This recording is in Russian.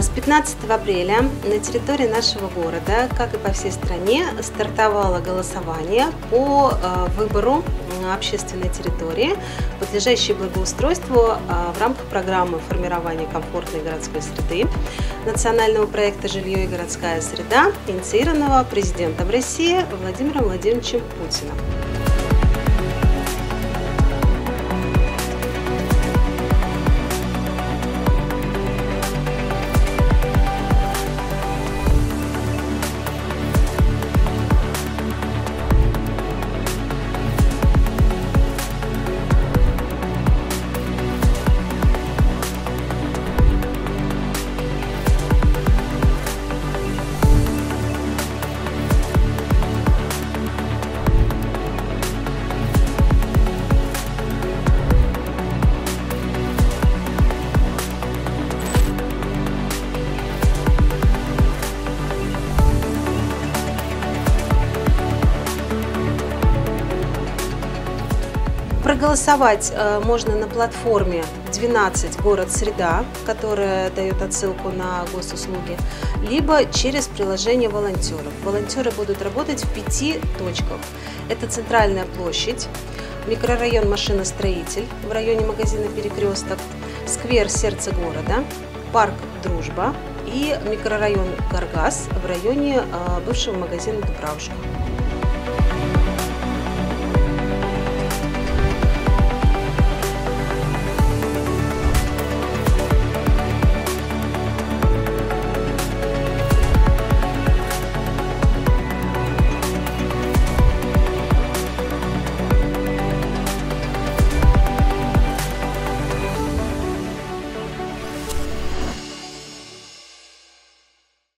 С 15 апреля на территории нашего города, как и по всей стране, стартовало голосование по э, выбору общественной территории, подлежащей благоустройству э, в рамках программы формирования комфортной городской среды национального проекта «Жилье и городская среда», инициированного президентом России Владимиром Владимировичем Путиным. Проголосовать э, можно на платформе 12 «Город Среда», которая дает отсылку на госуслуги, либо через приложение волонтеров. Волонтеры будут работать в пяти точках. Это Центральная площадь, микрорайон Машиностроитель в районе магазина «Перекресток», сквер «Сердце города», парк «Дружба» и микрорайон Гаргас в районе э, бывшего магазина «Дубравушка».